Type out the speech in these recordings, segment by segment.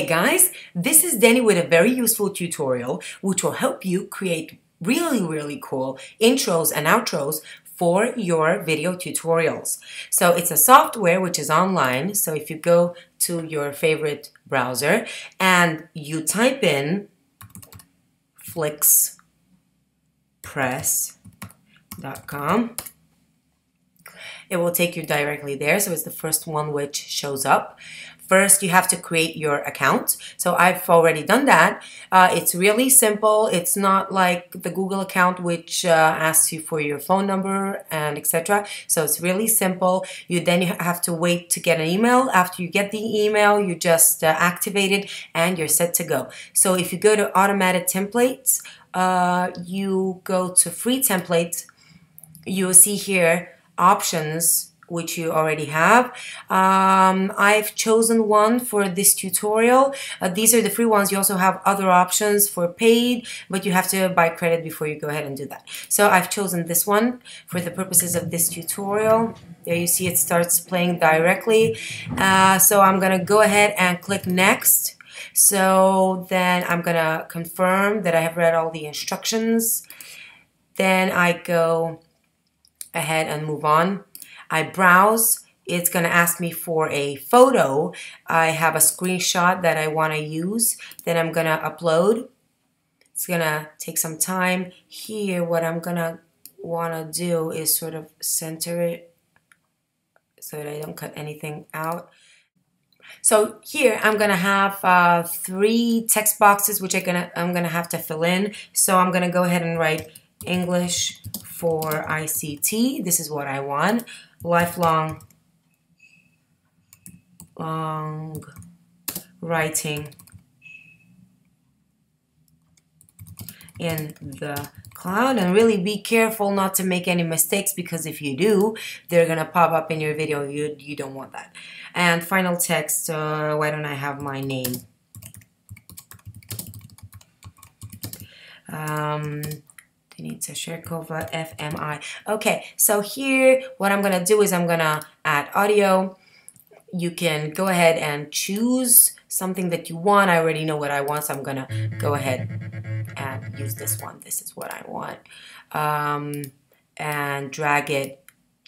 guys, this is Denny with a very useful tutorial which will help you create really, really cool intros and outros for your video tutorials. So it's a software which is online. So if you go to your favorite browser and you type in flixpress.com, it will take you directly there. So it's the first one which shows up. First, you have to create your account. So I've already done that. Uh, it's really simple. It's not like the Google account, which uh, asks you for your phone number and etc. So it's really simple. You then have to wait to get an email. After you get the email, you just uh, activate it and you're set to go. So if you go to automated templates, uh, you go to free templates, you'll see here options which you already have. Um, I've chosen one for this tutorial. Uh, these are the free ones. You also have other options for paid, but you have to buy credit before you go ahead and do that. So I've chosen this one for the purposes of this tutorial. There you see it starts playing directly. Uh, so I'm to go ahead and click next. So then I'm to confirm that I have read all the instructions. Then I go ahead and move on. I browse, it's going to ask me for a photo. I have a screenshot that I want to use. Then I'm going to upload. It's going to take some time. Here, what I'm going to want to do is sort of center it so that I don't cut anything out. So here I'm gonna have uh, three text boxes which I'm gonna I'm gonna have to fill in. So I'm gonna go ahead and write English for ICT. This is what I want. Lifelong long writing in the cloud. And really be careful not to make any mistakes because if you do they're gonna pop up in your video. You, you don't want that. And final text uh, why don't I have my name? Um, Denitsa Sherkova, FMI. Okay, so here what I'm to do is I'm to add audio. You can go ahead and choose something that you want. I already know what I want, so I'm to go ahead and use this one. This is what I want. Um, and drag it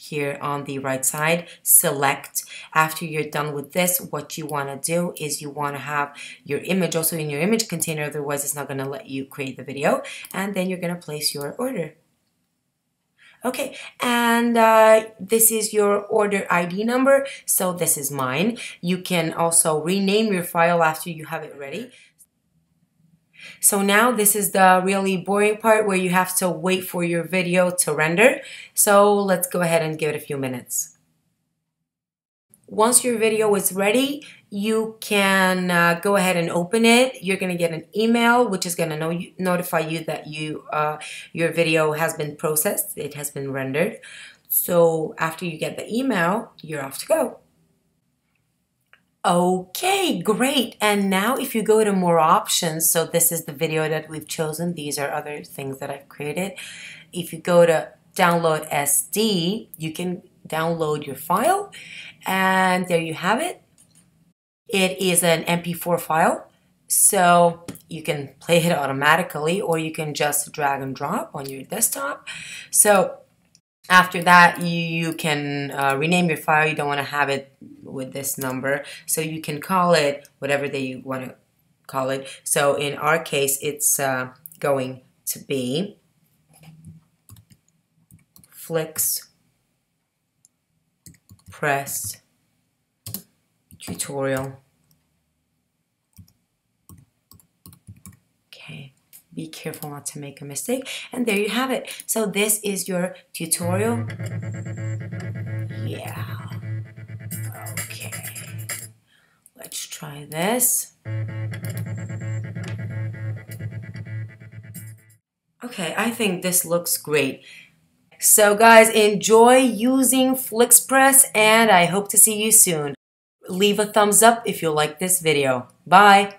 here on the right side, select. After you're done with this, what you want to do is you want to have your image also in your image container, otherwise it's not going to let you create the video. And then you're going to place your order. Okay, and uh, this is your order ID number. So this is mine. You can also rename your file after you have it ready. So now this is the really boring part where you have to wait for your video to render. So let's go ahead and give it a few minutes. Once your video is ready, you can uh, go ahead and open it. You're going to get an email which is going to know notify you that you uh, your video has been processed. It has been rendered. So after you get the email, you're off to go. Okay, great. And now if you go to more options, so this is the video that we've chosen. These are other things that I've created. If you go to download SD, you can download your file and there you have it. It is an MP4 file. So you can play it automatically or you can just drag and drop on your desktop. So after that, you, can uh, rename your file. You don't want to have it with this number. So you can call it whatever that you want to call it. So in our case, it's uh, going to be Flix Press Tutorial be careful not to make a mistake. And there you have it. So this is your tutorial. Yeah. Okay. Let's try this. Okay I think this looks great. So guys enjoy using FlixPress and I hope to see you soon. Leave a thumbs up if you like this video. Bye